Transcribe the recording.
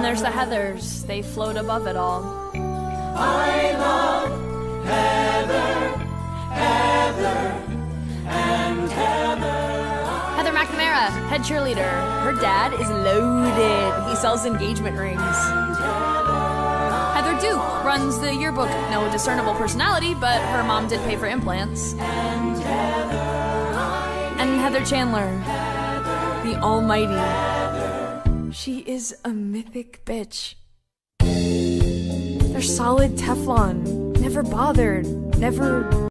there's the Heathers. They float above it all. I love Heather, Heather, and Heather. Heather McNamara, head cheerleader. Her dad is loaded. He sells engagement rings. Heather Duke runs the yearbook. No discernible personality, but her mom did pay for implants. And Heather Chandler, the almighty. She is a mythic bitch. They're solid Teflon. Never bothered. Never